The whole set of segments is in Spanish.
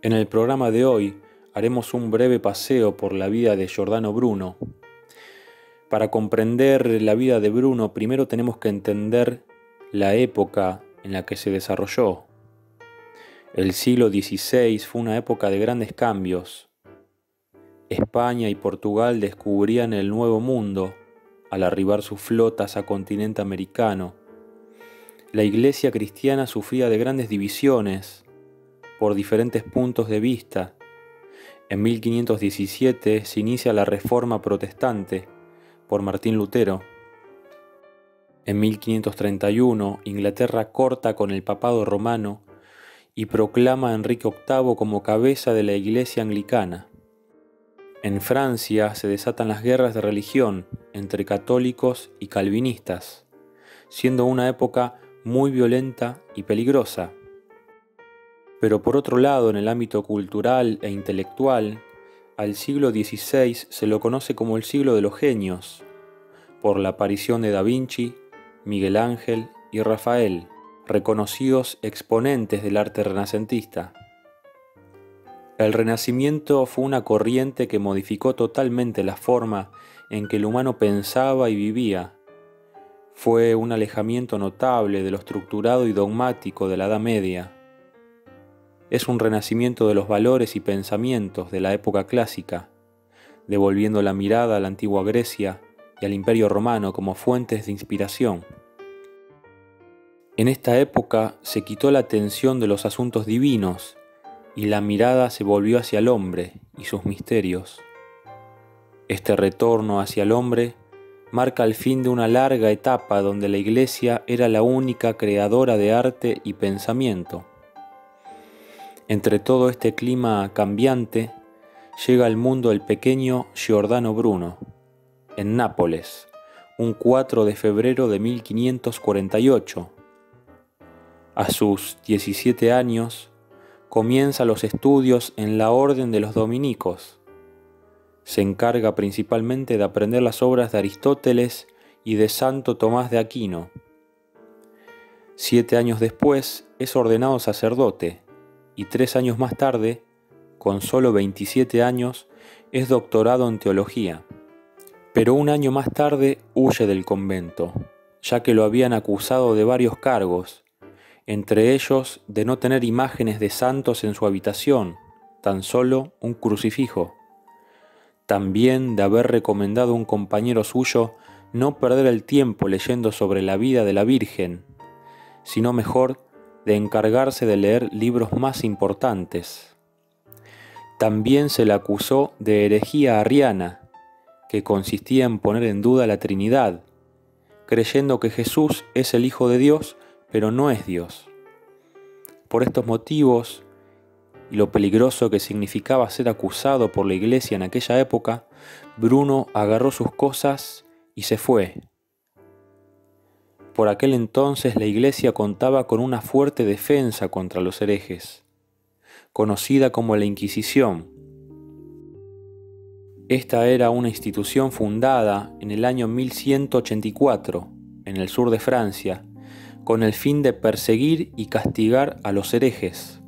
En el programa de hoy haremos un breve paseo por la vida de Giordano Bruno. Para comprender la vida de Bruno, primero tenemos que entender la época en la que se desarrolló. El siglo XVI fue una época de grandes cambios. España y Portugal descubrían el Nuevo Mundo al arribar sus flotas a continente americano. La iglesia cristiana sufría de grandes divisiones por diferentes puntos de vista. En 1517 se inicia la Reforma Protestante por Martín Lutero. En 1531 Inglaterra corta con el papado romano y proclama a Enrique VIII como cabeza de la Iglesia anglicana. En Francia se desatan las guerras de religión entre católicos y calvinistas, siendo una época muy violenta y peligrosa. Pero por otro lado, en el ámbito cultural e intelectual, al siglo XVI se lo conoce como el siglo de los genios, por la aparición de Da Vinci, Miguel Ángel y Rafael, reconocidos exponentes del arte renacentista. El Renacimiento fue una corriente que modificó totalmente la forma en que el humano pensaba y vivía. Fue un alejamiento notable de lo estructurado y dogmático de la Edad Media es un renacimiento de los valores y pensamientos de la época clásica, devolviendo la mirada a la antigua Grecia y al Imperio Romano como fuentes de inspiración. En esta época se quitó la atención de los asuntos divinos y la mirada se volvió hacia el hombre y sus misterios. Este retorno hacia el hombre marca el fin de una larga etapa donde la Iglesia era la única creadora de arte y pensamiento. Entre todo este clima cambiante, llega al mundo el pequeño Giordano Bruno, en Nápoles, un 4 de febrero de 1548. A sus 17 años, comienza los estudios en la Orden de los Dominicos. Se encarga principalmente de aprender las obras de Aristóteles y de Santo Tomás de Aquino. Siete años después es ordenado sacerdote y tres años más tarde, con solo 27 años, es doctorado en teología. Pero un año más tarde huye del convento, ya que lo habían acusado de varios cargos, entre ellos de no tener imágenes de santos en su habitación, tan solo un crucifijo. También de haber recomendado a un compañero suyo no perder el tiempo leyendo sobre la vida de la Virgen, sino mejor de encargarse de leer libros más importantes. También se le acusó de herejía arriana, que consistía en poner en duda la Trinidad, creyendo que Jesús es el Hijo de Dios, pero no es Dios. Por estos motivos, y lo peligroso que significaba ser acusado por la iglesia en aquella época, Bruno agarró sus cosas y se fue, por aquel entonces la Iglesia contaba con una fuerte defensa contra los herejes, conocida como la Inquisición. Esta era una institución fundada en el año 1184 en el sur de Francia, con el fin de perseguir y castigar a los herejes.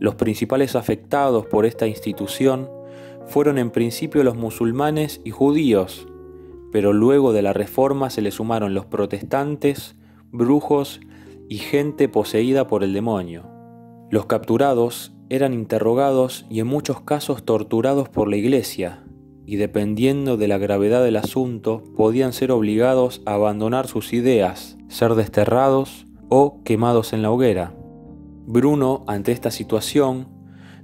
Los principales afectados por esta institución fueron en principio los musulmanes y judíos, pero luego de la reforma se le sumaron los protestantes, brujos y gente poseída por el demonio. Los capturados eran interrogados y en muchos casos torturados por la iglesia, y dependiendo de la gravedad del asunto podían ser obligados a abandonar sus ideas, ser desterrados o quemados en la hoguera. Bruno, ante esta situación,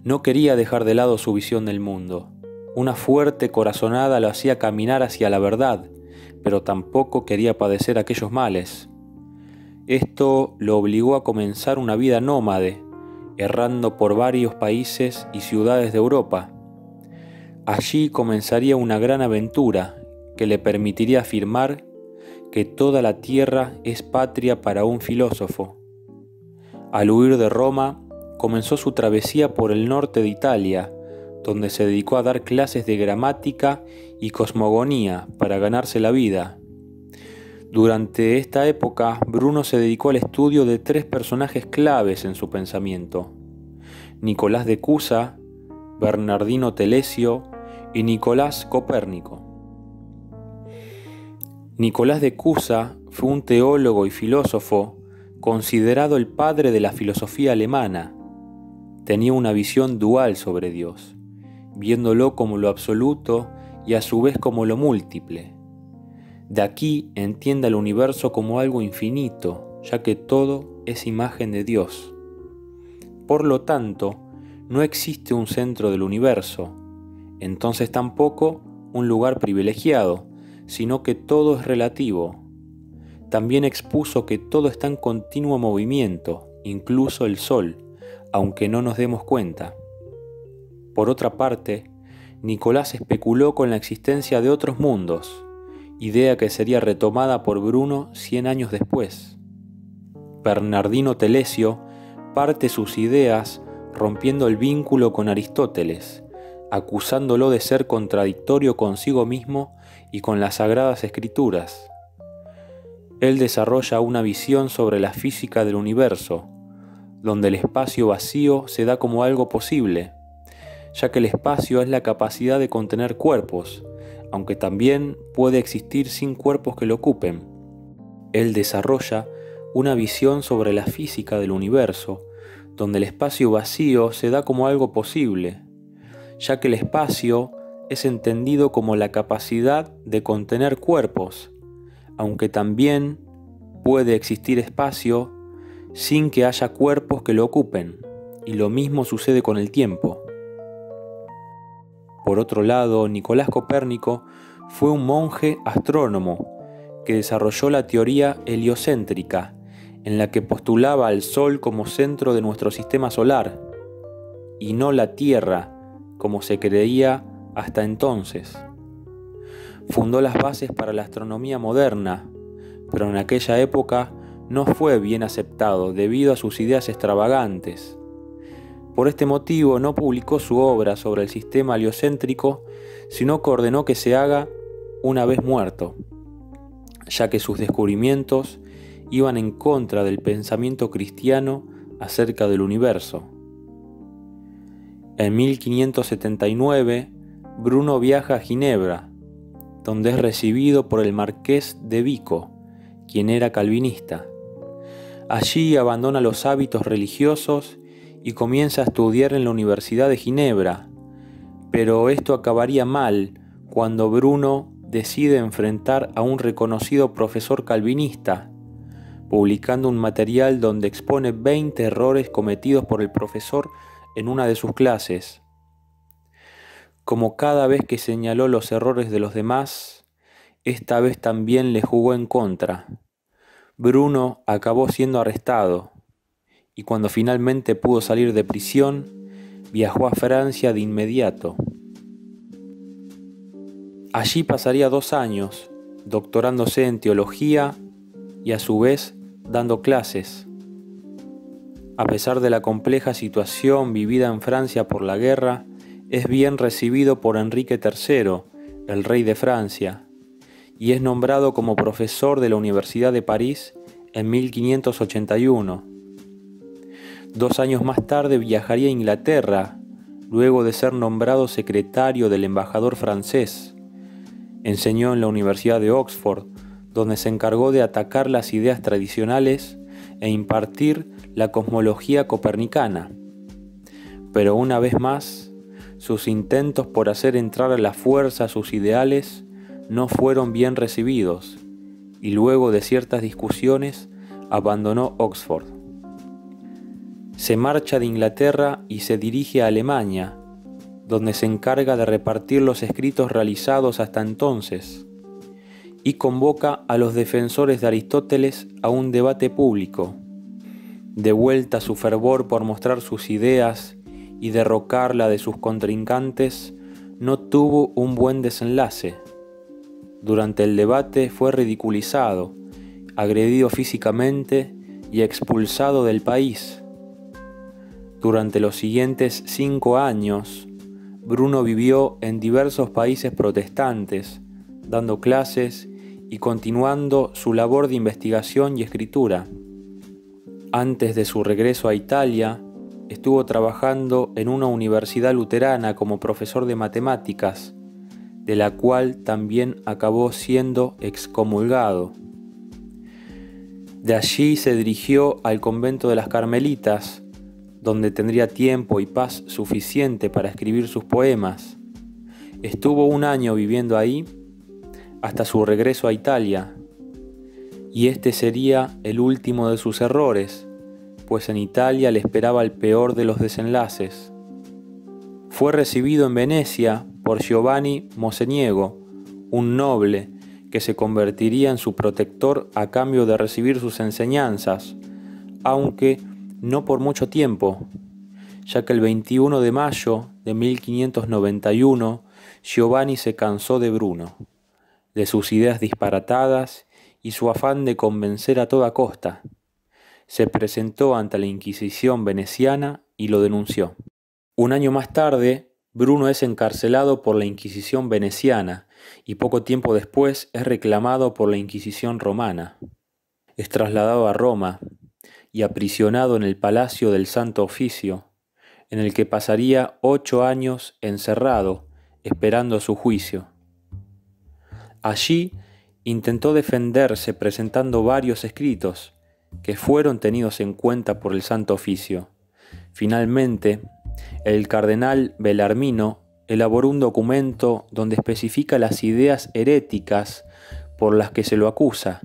no quería dejar de lado su visión del mundo una fuerte corazonada lo hacía caminar hacia la verdad, pero tampoco quería padecer aquellos males. Esto lo obligó a comenzar una vida nómade, errando por varios países y ciudades de Europa. Allí comenzaría una gran aventura que le permitiría afirmar que toda la tierra es patria para un filósofo. Al huir de Roma, comenzó su travesía por el norte de Italia, donde se dedicó a dar clases de gramática y cosmogonía para ganarse la vida. Durante esta época, Bruno se dedicó al estudio de tres personajes claves en su pensamiento. Nicolás de Cusa, Bernardino Telesio y Nicolás Copérnico. Nicolás de Cusa fue un teólogo y filósofo considerado el padre de la filosofía alemana. Tenía una visión dual sobre Dios, viéndolo como lo absoluto y a su vez como lo múltiple. De aquí entiende el universo como algo infinito, ya que todo es imagen de Dios. Por lo tanto, no existe un centro del universo, entonces tampoco un lugar privilegiado, sino que todo es relativo. También expuso que todo está en continuo movimiento, incluso el Sol, aunque no nos demos cuenta. Por otra parte, Nicolás especuló con la existencia de otros mundos, idea que sería retomada por Bruno cien años después. Bernardino Telesio parte sus ideas rompiendo el vínculo con Aristóteles, acusándolo de ser contradictorio consigo mismo y con las sagradas escrituras. Él desarrolla una visión sobre la física del universo, donde el espacio vacío se da como algo posible, ya que el espacio es la capacidad de contener cuerpos, aunque también puede existir sin cuerpos que lo ocupen. Él desarrolla una visión sobre la física del universo, donde el espacio vacío se da como algo posible, ya que el espacio es entendido como la capacidad de contener cuerpos, aunque también puede existir espacio sin que haya cuerpos que lo ocupen, y lo mismo sucede con el tiempo. Por otro lado, Nicolás Copérnico fue un monje astrónomo que desarrolló la teoría heliocéntrica, en la que postulaba al Sol como centro de nuestro sistema solar, y no la Tierra, como se creía hasta entonces. Fundó las bases para la astronomía moderna, pero en aquella época no fue bien aceptado debido a sus ideas extravagantes. Por este motivo no publicó su obra sobre el sistema heliocéntrico, sino que ordenó que se haga una vez muerto, ya que sus descubrimientos iban en contra del pensamiento cristiano acerca del universo. En 1579, Bruno viaja a Ginebra, donde es recibido por el marqués de Vico, quien era calvinista. Allí abandona los hábitos religiosos y comienza a estudiar en la Universidad de Ginebra, pero esto acabaría mal cuando Bruno decide enfrentar a un reconocido profesor calvinista, publicando un material donde expone 20 errores cometidos por el profesor en una de sus clases. Como cada vez que señaló los errores de los demás, esta vez también le jugó en contra. Bruno acabó siendo arrestado y cuando finalmente pudo salir de prisión, viajó a Francia de inmediato. Allí pasaría dos años, doctorándose en teología y a su vez dando clases. A pesar de la compleja situación vivida en Francia por la guerra, es bien recibido por Enrique III, el rey de Francia, y es nombrado como profesor de la Universidad de París en 1581. Dos años más tarde viajaría a Inglaterra, luego de ser nombrado secretario del embajador francés. Enseñó en la Universidad de Oxford, donde se encargó de atacar las ideas tradicionales e impartir la cosmología copernicana. Pero una vez más, sus intentos por hacer entrar a la fuerza sus ideales no fueron bien recibidos y luego de ciertas discusiones abandonó Oxford. Se marcha de Inglaterra y se dirige a Alemania, donde se encarga de repartir los escritos realizados hasta entonces y convoca a los defensores de Aristóteles a un debate público. De vuelta su fervor por mostrar sus ideas y derrocarla de sus contrincantes, no tuvo un buen desenlace. Durante el debate fue ridiculizado, agredido físicamente y expulsado del país. Durante los siguientes cinco años, Bruno vivió en diversos países protestantes, dando clases y continuando su labor de investigación y escritura. Antes de su regreso a Italia, estuvo trabajando en una universidad luterana como profesor de matemáticas, de la cual también acabó siendo excomulgado. De allí se dirigió al convento de las Carmelitas, donde tendría tiempo y paz suficiente para escribir sus poemas. Estuvo un año viviendo ahí hasta su regreso a Italia, y este sería el último de sus errores, pues en Italia le esperaba el peor de los desenlaces. Fue recibido en Venecia por Giovanni Moseniego, un noble que se convertiría en su protector a cambio de recibir sus enseñanzas, aunque no por mucho tiempo, ya que el 21 de mayo de 1591 Giovanni se cansó de Bruno, de sus ideas disparatadas y su afán de convencer a toda costa se presentó ante la Inquisición veneciana y lo denunció. Un año más tarde, Bruno es encarcelado por la Inquisición veneciana y poco tiempo después es reclamado por la Inquisición romana. Es trasladado a Roma y aprisionado en el Palacio del Santo Oficio, en el que pasaría ocho años encerrado esperando su juicio. Allí intentó defenderse presentando varios escritos, que fueron tenidos en cuenta por el Santo Oficio. Finalmente, el cardenal Belarmino elaboró un documento donde especifica las ideas heréticas por las que se lo acusa.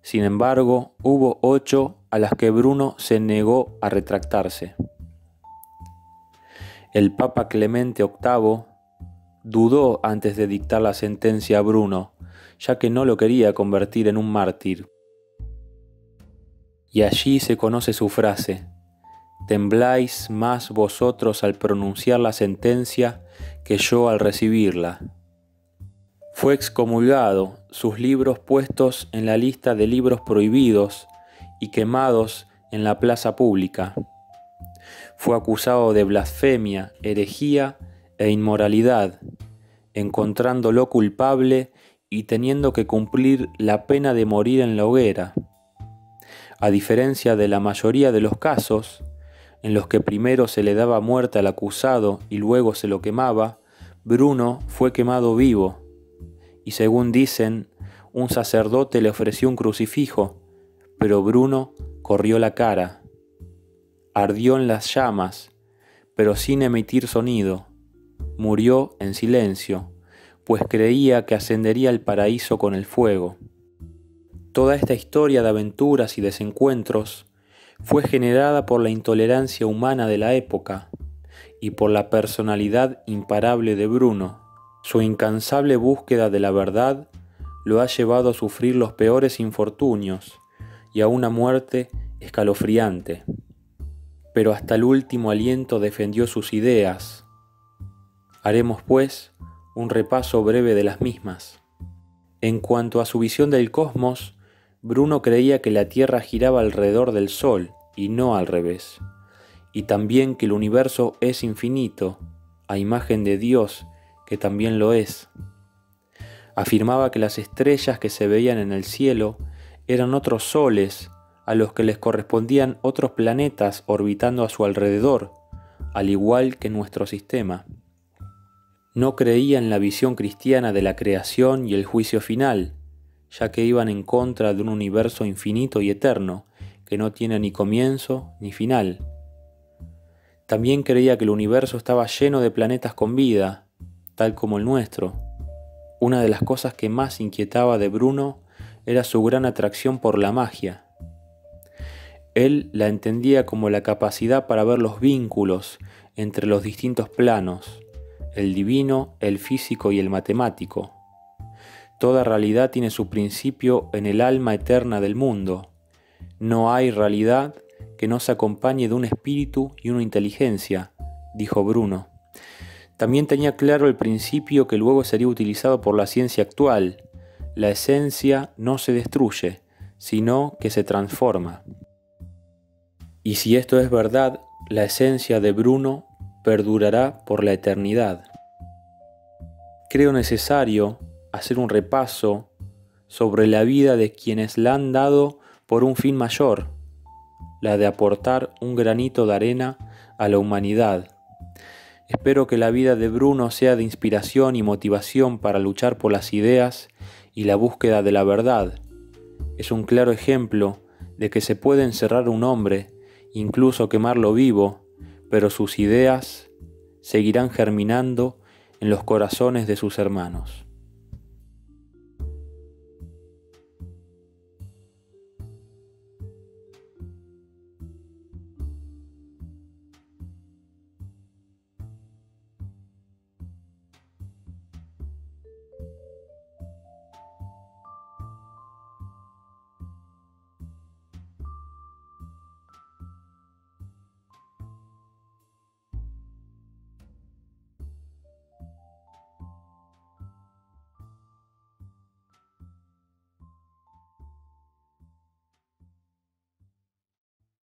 Sin embargo, hubo ocho a las que Bruno se negó a retractarse. El Papa Clemente VIII dudó antes de dictar la sentencia a Bruno, ya que no lo quería convertir en un mártir y allí se conoce su frase, tembláis más vosotros al pronunciar la sentencia que yo al recibirla. Fue excomulgado, sus libros puestos en la lista de libros prohibidos y quemados en la plaza pública. Fue acusado de blasfemia, herejía e inmoralidad, encontrándolo culpable y teniendo que cumplir la pena de morir en la hoguera. A diferencia de la mayoría de los casos, en los que primero se le daba muerte al acusado y luego se lo quemaba, Bruno fue quemado vivo. Y según dicen, un sacerdote le ofreció un crucifijo, pero Bruno corrió la cara. Ardió en las llamas, pero sin emitir sonido. Murió en silencio, pues creía que ascendería al paraíso con el fuego. Toda esta historia de aventuras y desencuentros fue generada por la intolerancia humana de la época y por la personalidad imparable de Bruno. Su incansable búsqueda de la verdad lo ha llevado a sufrir los peores infortunios y a una muerte escalofriante. Pero hasta el último aliento defendió sus ideas. Haremos, pues, un repaso breve de las mismas. En cuanto a su visión del cosmos, Bruno creía que la Tierra giraba alrededor del Sol y no al revés, y también que el universo es infinito, a imagen de Dios, que también lo es. Afirmaba que las estrellas que se veían en el cielo eran otros soles a los que les correspondían otros planetas orbitando a su alrededor, al igual que nuestro sistema. No creía en la visión cristiana de la creación y el juicio final, ya que iban en contra de un universo infinito y eterno, que no tiene ni comienzo ni final. También creía que el universo estaba lleno de planetas con vida, tal como el nuestro. Una de las cosas que más inquietaba de Bruno era su gran atracción por la magia. Él la entendía como la capacidad para ver los vínculos entre los distintos planos, el divino, el físico y el matemático Toda realidad tiene su principio en el alma eterna del mundo. No hay realidad que no se acompañe de un espíritu y una inteligencia, dijo Bruno. También tenía claro el principio que luego sería utilizado por la ciencia actual. La esencia no se destruye, sino que se transforma. Y si esto es verdad, la esencia de Bruno perdurará por la eternidad. Creo necesario hacer un repaso sobre la vida de quienes la han dado por un fin mayor, la de aportar un granito de arena a la humanidad. Espero que la vida de Bruno sea de inspiración y motivación para luchar por las ideas y la búsqueda de la verdad. Es un claro ejemplo de que se puede encerrar un hombre, incluso quemarlo vivo, pero sus ideas seguirán germinando en los corazones de sus hermanos.